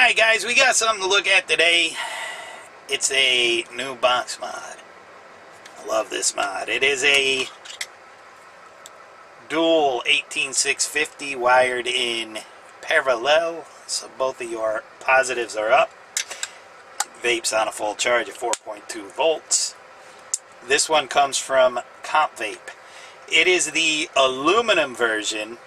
Alright guys, we got something to look at today. It's a new box mod. I love this mod. It is a dual 18650 wired in parallel, so both of your positives are up. Vapes on a full charge at 4.2 volts. This one comes from Comp Vape. It is the aluminum version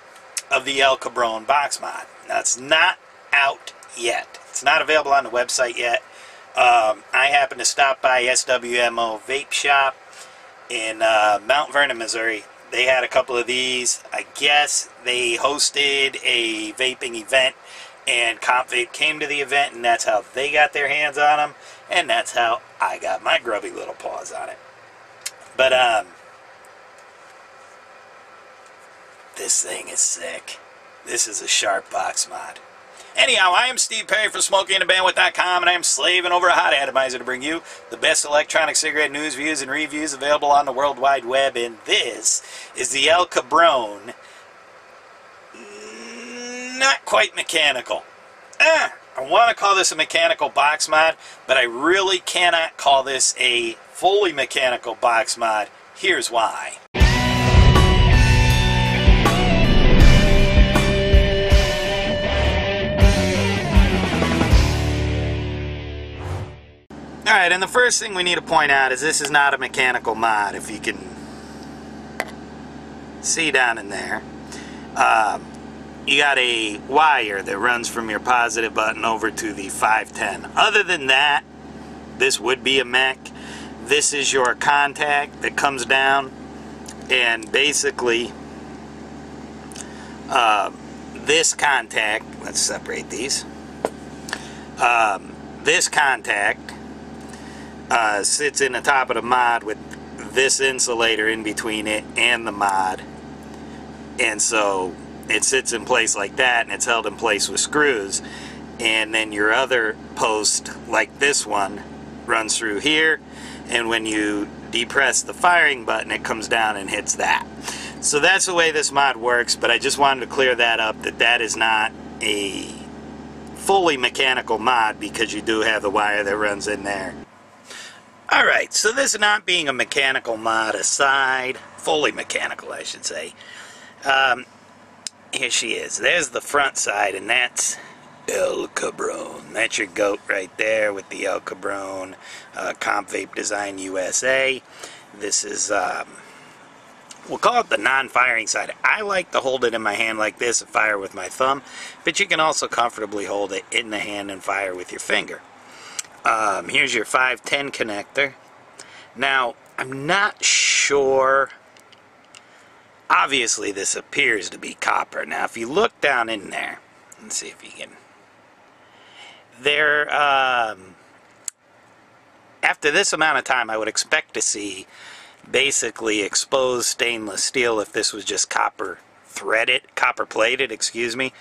of the El Cabron box mod. That's not out yet. It's not available on the website yet. Um, I happened to stop by SWMO Vape Shop in uh, Mount Vernon, Missouri. They had a couple of these. I guess they hosted a vaping event, and Vape came to the event, and that's how they got their hands on them, and that's how I got my grubby little paws on it. But um, this thing is sick. This is a sharp box mod. Anyhow, I am Steve Parry from SmokeyAndTheBandwidth.com, and I am slaving over a hot atomizer to bring you the best electronic cigarette news, views, and reviews available on the World Wide Web. And this is the El Cabron. Not quite mechanical. Ah, I want to call this a mechanical box mod, but I really cannot call this a fully mechanical box mod. Here's why. Alright, and the first thing we need to point out is this is not a mechanical mod, if you can see down in there. Um, you got a wire that runs from your positive button over to the 510. Other than that, this would be a mech. This is your contact that comes down and basically uh, this contact, let's separate these. Um, this contact uh, sits in the top of the mod with this insulator in between it and the mod. And so it sits in place like that and it's held in place with screws. And then your other post like this one runs through here. And when you depress the firing button it comes down and hits that. So that's the way this mod works but I just wanted to clear that up that that is not a fully mechanical mod because you do have the wire that runs in there Alright, so this not being a mechanical mod aside, fully mechanical I should say, um, here she is. There's the front side, and that's El Cabron. That's your goat right there with the El Cabron uh, Comp Vape Design USA. This is, um, we'll call it the non-firing side. I like to hold it in my hand like this and fire with my thumb, but you can also comfortably hold it in the hand and fire with your finger. Um, here's your 510 connector. Now, I'm not sure. Obviously, this appears to be copper. Now, if you look down in there, let's see if you can. There, um, after this amount of time, I would expect to see basically exposed stainless steel if this was just copper threaded, copper plated, excuse me.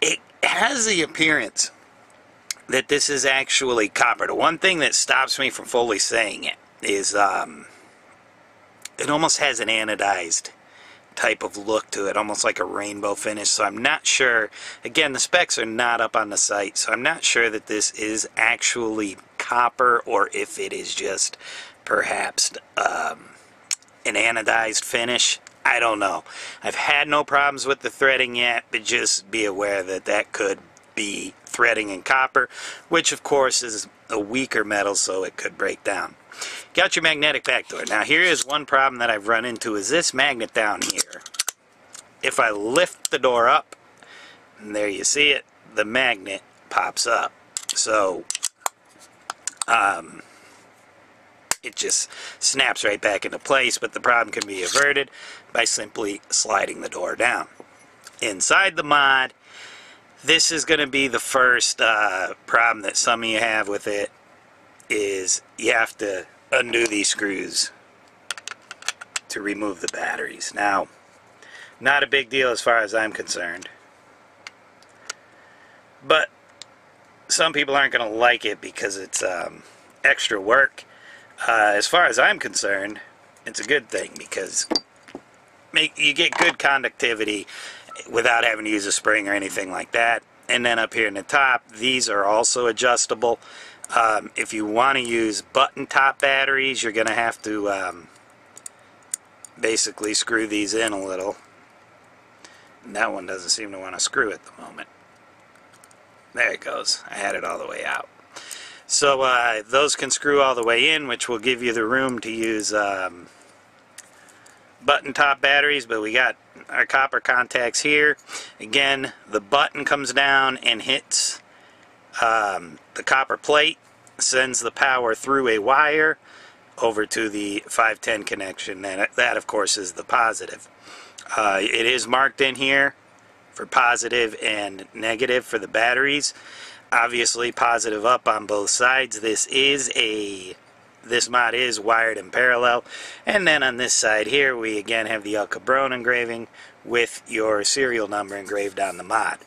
It has the appearance that this is actually copper. The one thing that stops me from fully saying it is um, it almost has an anodized type of look to it, almost like a rainbow finish. So I'm not sure. Again, the specs are not up on the site, so I'm not sure that this is actually copper or if it is just perhaps um, an anodized finish. I don't know. I've had no problems with the threading yet, but just be aware that that could be threading in copper, which of course is a weaker metal so it could break down. Got your magnetic back door. Now here is one problem that I've run into is this magnet down here. If I lift the door up, and there you see it, the magnet pops up. So, um, it just snaps right back into place, but the problem can be averted by simply sliding the door down. Inside the mod, this is going to be the first uh, problem that some of you have with it is you have to undo these screws to remove the batteries. Now, not a big deal as far as I'm concerned. But some people aren't going to like it because it's um, extra work. Uh, as far as I'm concerned, it's a good thing because make, you get good conductivity without having to use a spring or anything like that. and then up here in the top, these are also adjustable. Um, if you want to use button top batteries, you're going to have to um, basically screw these in a little. And that one doesn't seem to want to screw at the moment. There it goes. I had it all the way out. So uh, those can screw all the way in, which will give you the room to use um, button top batteries, but we got our copper contacts here. Again, the button comes down and hits um, the copper plate, sends the power through a wire over to the 510 connection, and that, of course, is the positive. Uh, it is marked in here for positive and negative for the batteries. Obviously, positive up on both sides. This is a this mod is wired in parallel. And then on this side here, we again have the El Cabron engraving with your serial number engraved on the mod.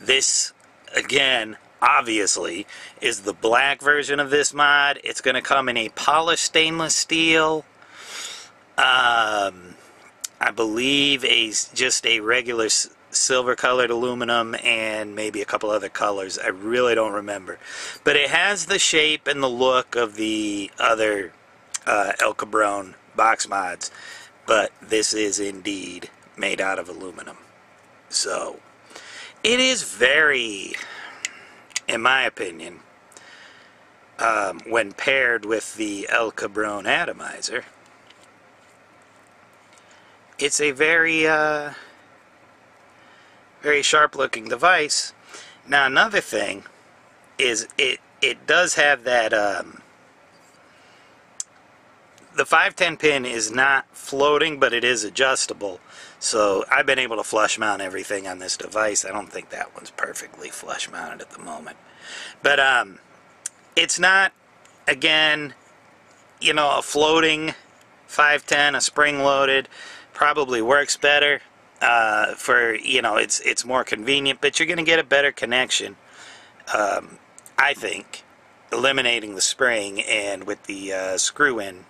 This, again, obviously, is the black version of this mod. It's going to come in a polished stainless steel. Um, I believe a just a regular silver colored aluminum and maybe a couple other colors. I really don't remember. But it has the shape and the look of the other uh, El Cabron box mods. But this is indeed made out of aluminum. So, it is very, in my opinion, um, when paired with the El Cabron atomizer, it's a very, uh, very sharp looking device. Now another thing is it it does have that um, the 510 pin is not floating but it is adjustable. So I've been able to flush mount everything on this device. I don't think that one's perfectly flush mounted at the moment. But um, it's not again you know a floating 510 a spring loaded probably works better uh, for you know it's it's more convenient, but you're going to get a better connection. Um, I think eliminating the spring and with the uh, screw in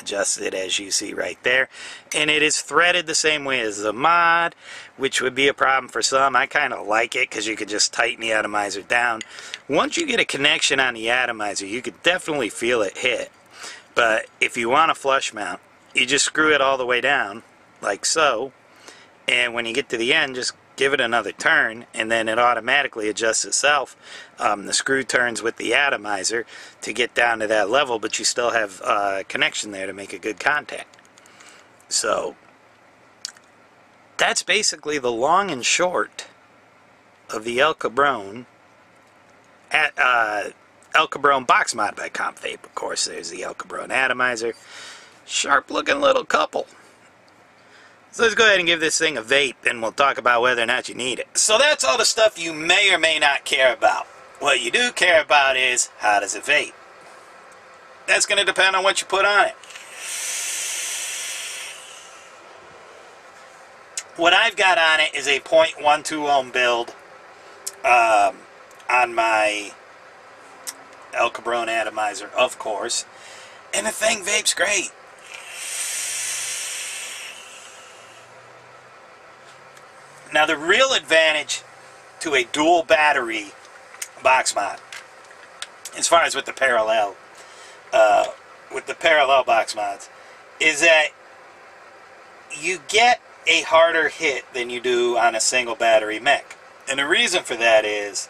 adjusted as you see right there. And it is threaded the same way as the mod which would be a problem for some. I kind of like it because you could just tighten the atomizer down. Once you get a connection on the atomizer you could definitely feel it hit. But if you want a flush mount you just screw it all the way down like so and when you get to the end just give it another turn and then it automatically adjusts itself um, the screw turns with the atomizer to get down to that level but you still have uh, connection there to make a good contact so that's basically the long and short of the El Cabron at uh, El Cabron box mod by Comp Vape. Of course, there's the El Cabron atomizer. Sharp looking little couple. So let's go ahead and give this thing a vape and we'll talk about whether or not you need it. So that's all the stuff you may or may not care about. What you do care about is how does it vape? That's going to depend on what you put on it. What I've got on it is a 0.12 ohm build um, on my El Cabron atomizer, of course. And the thing vapes great. Now the real advantage to a dual battery box mod, as far as with the parallel, uh, with the parallel box mods, is that you get a harder hit than you do on a single battery mech. And the reason for that is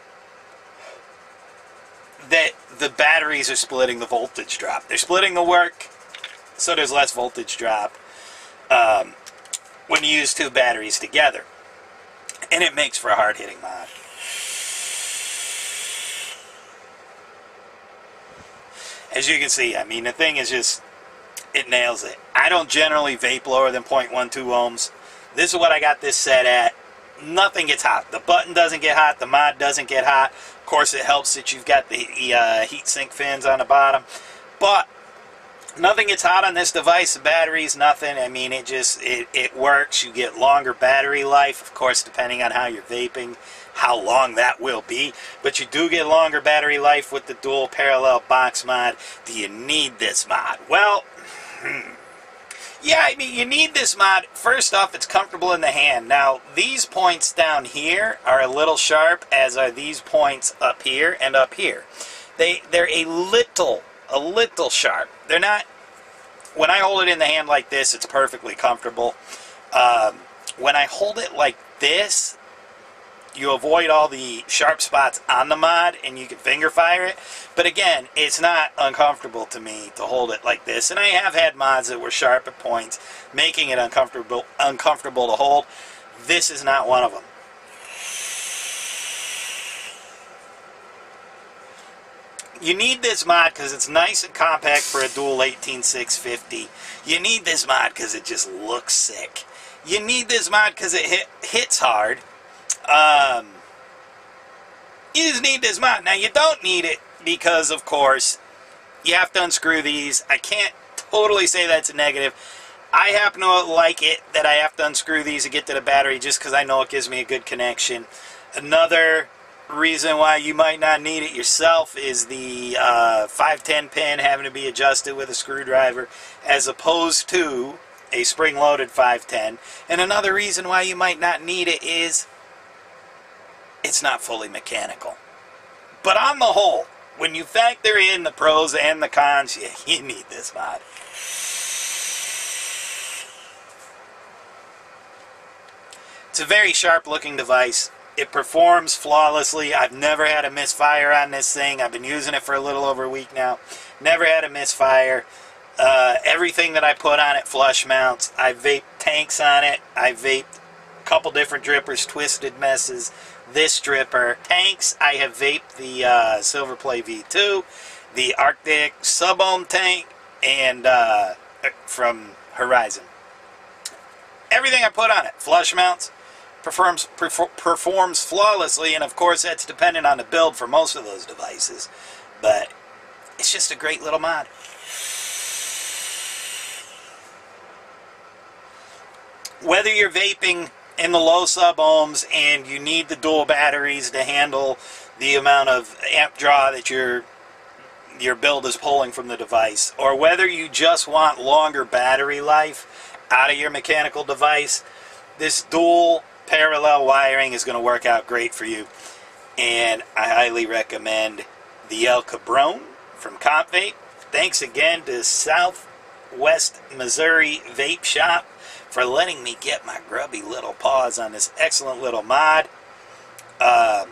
that the batteries are splitting the voltage drop. They're splitting the work, so there's less voltage drop um, when you use two batteries together and it makes for a hard-hitting mod. As you can see, I mean, the thing is just, it nails it. I don't generally vape lower than 0.12 ohms. This is what I got this set at. Nothing gets hot. The button doesn't get hot. The mod doesn't get hot. Of course, it helps that you've got the uh, heat sink fins on the bottom. But nothing gets hot on this device. The battery's nothing. I mean, it just, it, it works. You get longer battery life, of course, depending on how you're vaping, how long that will be. But you do get longer battery life with the dual parallel box mod. Do you need this mod? Well, hmm, Yeah, I mean, you need this mod. First off, it's comfortable in the hand. Now, these points down here are a little sharp, as are these points up here and up here. They, they're a little, a little sharp. They're not, when I hold it in the hand like this, it's perfectly comfortable. Um, when I hold it like this, you avoid all the sharp spots on the mod and you can finger fire it. But again, it's not uncomfortable to me to hold it like this. And I have had mods that were sharp at points, making it uncomfortable uncomfortable to hold. This is not one of them. You need this mod because it's nice and compact for a dual 18650. You need this mod because it just looks sick. You need this mod because it hit, hits hard. Um, you just need this mod. Now, you don't need it because, of course, you have to unscrew these. I can't totally say that's a negative. I happen to like it that I have to unscrew these to get to the battery just because I know it gives me a good connection. Another reason why you might not need it yourself is the uh, 510 pin having to be adjusted with a screwdriver as opposed to a spring-loaded 510. And another reason why you might not need it is it's not fully mechanical. But on the whole, when you factor in the pros and the cons, yeah, you need this mod. It's a very sharp looking device. It performs flawlessly. I've never had a misfire on this thing. I've been using it for a little over a week now. Never had a misfire. Uh, everything that I put on it flush mounts. I vape tanks on it. I vaped a couple different drippers, twisted messes this dripper. Tanks, I have vaped the uh, Silver Play V2, the Arctic Sub-Ohm tank, and uh, from Horizon. Everything I put on it, flush mounts, performs, performs flawlessly, and of course that's dependent on the build for most of those devices. But it's just a great little mod. Whether you're vaping in the low sub ohms and you need the dual batteries to handle the amount of amp draw that your your build is pulling from the device or whether you just want longer battery life out of your mechanical device this dual parallel wiring is going to work out great for you and I highly recommend the El Cabron from Comp Vape. Thanks again to Southwest Missouri Vape Shop for letting me get my grubby little paws on this excellent little mod. Uh,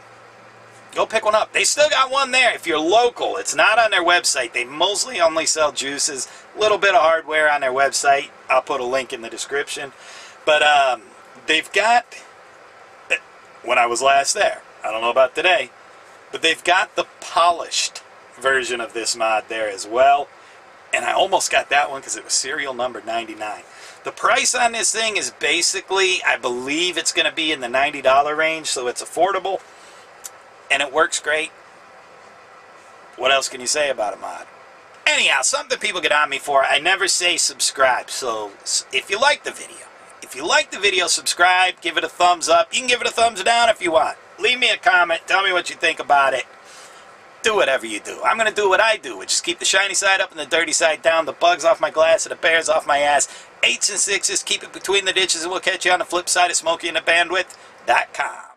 go pick one up. They still got one there if you're local. It's not on their website. They mostly only sell juices. A little bit of hardware on their website. I'll put a link in the description. But um, they've got, when I was last there, I don't know about today, but they've got the polished version of this mod there as well. And I almost got that one because it was serial number 99. The price on this thing is basically, I believe it's going to be in the $90 range, so it's affordable, and it works great. What else can you say about a mod? Anyhow, something people get on me for, I never say subscribe, so if you like the video, if you like the video, subscribe, give it a thumbs up. You can give it a thumbs down if you want. Leave me a comment, tell me what you think about it do whatever you do. I'm going to do what I do, which is keep the shiny side up and the dirty side down, the bugs off my glass and the bears off my ass. Eights and sixes, keep it between the ditches, and we'll catch you on the flip side of Smokey and the Bandwidth.com.